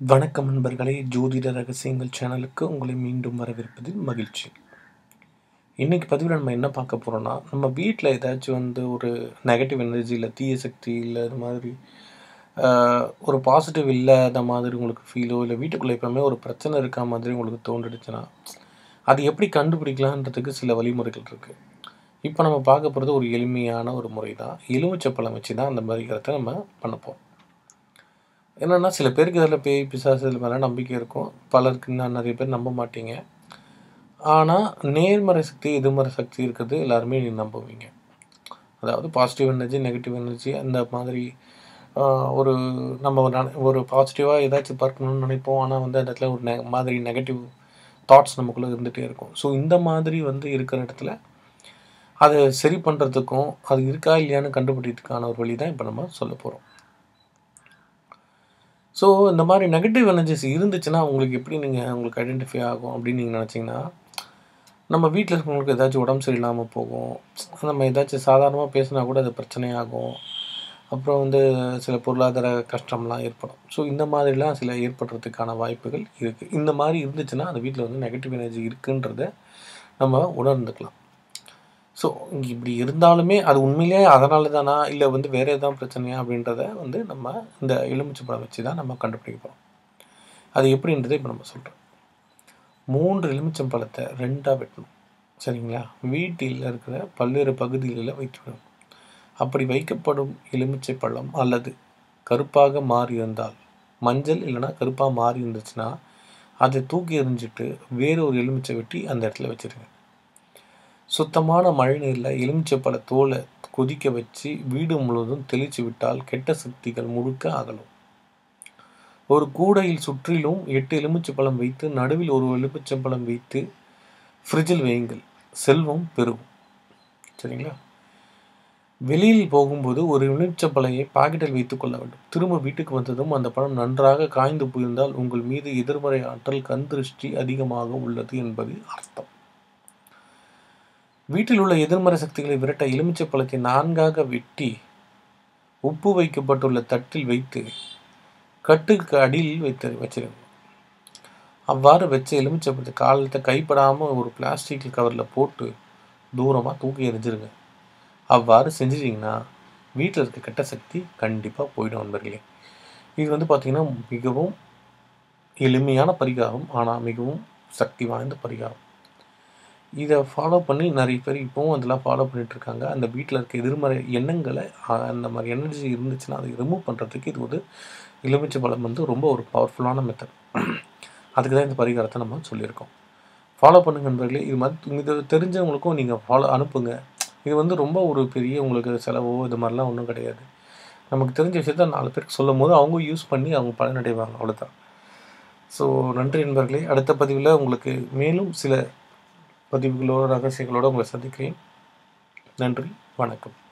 வணக்கம் நண்பர்களே ஜோதிட ரகசியங்கள் சேனலுக்கு உங்களை மீண்டும் வரவேற்பதில் மகிழ்ச்சி. இன்றைக்கி பதிவில் நம்ம என்ன பார்க்க போகிறோம்னா நம்ம வீட்டில் ஏதாச்சும் வந்து ஒரு நெகட்டிவ் எனர்ஜி இல்லை தீய சக்தி இல்லை இது மாதிரி ஒரு பாசிட்டிவ் இல்லாத மாதிரி உங்களுக்கு ஃபீலோ இல்லை வீட்டுக்குள்ளே எப்பவுமே ஒரு பிரச்சனை இருக்கா மாதிரி உங்களுக்கு தோன்றுடுச்சுன்னா அது எப்படி கண்டுபிடிக்கலான்றதுக்கு சில வழிமுறைகள் இருக்குது இப்போ நம்ம பார்க்க போகிறது ஒரு எளிமையான ஒரு முறை தான் எலுமிச்சப்பழம் வச்சு தான் அந்த மாதிரிக்கிறத நம்ம பண்ண போகிறோம் என்னென்னா சில பேருக்கு இதில் பேய் பிசாசு இதில் மேலே நம்பிக்கை இருக்கும். பலருக்கு இன்னும் நிறைய பேர் நம்ப மாட்டீங்க. ஆனால் நேர்மறை சக்தி எதிர்மறை சக்தி இருக்கிறது எல்லாருமே நீ நம்புவீங்க. அதாவது பாசிட்டிவ் எனர்ஜி நெகட்டிவ் எனர்ஜி அந்த மாதிரி ஒரு நம்ம ஒரு பாசிட்டிவாக ஏதாச்சும் பார்க்கணும்னு நினைப்போம். ஆனால் வந்து அந்த இடத்துல ஒரு நெ மாதிரி நெகட்டிவ் தாட்ஸ் நமக்குள்ளே இருந்துகிட்டே இருக்கும். ஸோ இந்த மாதிரி வந்து இருக்கிற இடத்துல அதை சரி பண்ணுறதுக்கும் அது இருக்கா இல்லையான்னு கண்டுபிடிக்கிறதுக்கான ஒரு வழி தான் இப்போ நம்ம சொல்ல போகிறோம் ஸோ இந்த மாதிரி நெகட்டிவ் எனர்ஜிஸ் இருந்துச்சுன்னா உங்களுக்கு எப்படி நீங்கள் உங்களுக்கு ஐடென்டிஃபை ஆகும் அப்படின்னு நீங்கள் நினச்சிங்கன்னா நம்ம வீட்டில் இருக்கவங்களுக்கு ஏதாச்சும் உடம்பு சரியில்லாமல் போகும். நம்ம ஏதாச்சும் சாதாரணமாக பேசினா கூட அது பிரச்சனையாகும். அப்புறம் வந்து சில பொருளாதார கஷ்டம்லாம் ஏற்படும். ஸோ இந்த மாதிரிலாம் சில ஏற்படுறதுக்கான வாய்ப்புகள் இருக்குது இந்த மாதிரி இருந்துச்சுன்னா அந்த வீட்டில் வந்து நெகட்டிவ் எனர்ஜி இருக்குன்றத நம்ம உணர்ந்துக்கலாம். ஸோ இங்கே இப்படி இருந்தாலுமே அது உண்மையிலே அதனால தானா இல்லை வந்து வேறு எதாவது பிரச்சனையா? அப்படின்றத வந்து நம்ம இந்த எலுமிச்சம்பழம் வச்சு தான் நம்ம கண்டுபிடிக்க போகிறோம் அது எப்படின்றதை இப்போ நம்ம சொல்கிறோம் மூன்று எலுமிச்சம்பழத்தை ரெண்டாக வெட்டணும். சரிங்களா? வீட்டில் இருக்கிற பல்வேறு பகுதிகளில் வைத்துவிடும் அப்படி வைக்கப்படும் எலுமிச்சை பழம் அல்லது கருப்பாக மாறி இருந்தால் மஞ்சள் இல்லைன்னா கருப்பாக மாறி இருந்துச்சுன்னா அதை தூக்கி எறிஞ்சிட்டு வேறு ஒரு எலுமிச்சை வெட்டி அந்த இடத்துல வச்சிருங்க. சுத்தமான மழைநீரில் எலுமிச்சைப்பழ தோலை கொதிக்க வச்சு வீடு முழுவதும் தெளித்து விட்டால் கெட்ட சக்திகள் முழுக்க அகலும். ஒரு கூடையில் சுற்றிலும் எட்டு எலுமிச்சைப்பழம் வைத்து நடுவில் ஒரு எலுமிச்சைப்பழம் வைத்து ஃப்ரிட்ஜில் வையுங்கள். செல்வம் பெருகும். சரிங்களா? வெளியில் போகும்போது ஒரு எலுமிச்சப்பழையை பாக்கெட்டில் வைத்துக் கொள்ள வேண்டும். திரும்ப வீட்டுக்கு வந்ததும் அந்த பழம் நன்றாக காய்ந்து போயிருந்தால் உங்கள் மீது எதிர்மறை ஆற்றல் கண் திருஷ்டி அதிகமாக உள்ளது என்பது அர்த்தம். வீட்டில் உள்ள எதிர்மறை சக்திகளை விரட்ட எலுமிச்சை பழத்தை நான்காக வெட்டி உப்பு வைக்கப்பட்டுள்ள தட்டில் வைத்து கட்டுக்கு அடியில் வைத்து வச்சிருங்க. அவ்வாறு வச்ச எலுமிச்சை பழத்தை காலத்தை கைப்படாமல் ஒரு பிளாஸ்டிக் கவரில் போட்டு தூரமாக தூக்கி எறிஞ்சிருங்க. அவ்வாறு செஞ்சிட்டிங்கன்னா வீட்டில் இருக்க கெட்ட சக்தி கண்டிப்பாக போயிடும் நண்பர்களே. இது வந்து பார்த்திங்கன்னா மிகவும் எளிமையான பரிகாரம் ஆனால் மிகவும் சக்தி வாய்ந்த பரிகாரம். இதை ஃபாலோ பண்ணி நிறைய பேர் இப்போவும் அதெல்லாம் ஃபாலோ பண்ணிகிட்ருக்காங்க இருக்காங்க. அந்த வீட்டில் இருக்க எதிர்மறை எண்ணங்களை அந்த மாதிரி எனர்ஜி இருந்துச்சுன்னா அதை ரிமூவ் பண்ணுறதுக்கு இது ஒரு எலுமிச்சை பழம் வந்து ரொம்ப ஒரு பவர்ஃபுல்லான மெத்தட் அதுக்கு தான் இந்த பரிகாரத்தை நம்ம சொல்லியிருக்கோம். ஃபாலோ பண்ணுங்க நண்பர்களே. இது மாதிரி இது தெரிஞ்சவங்களுக்கும் நீங்கள் ஃபாலோ அனுப்புங்க. இது வந்து ரொம்ப ஒரு பெரிய உங்களுக்கு செலவோ இது மாதிரிலாம் ஒன்றும் கிடையாது. நமக்கு தெரிஞ்ச விஷயத்த நாலு பேருக்கு சொல்லும் போது அவங்க யூஸ் பண்ணி அவங்க பலனடைவாங்க. அவ்வளோதான் ஸோ நன்றி நண்பர்களே. அடுத்த பதிவில் உங்களுக்கு மேலும் சில பதிவுகளோடு ரகசியங்களோடு உங்களை சந்திக்கிறேன். நன்றி வணக்கம்.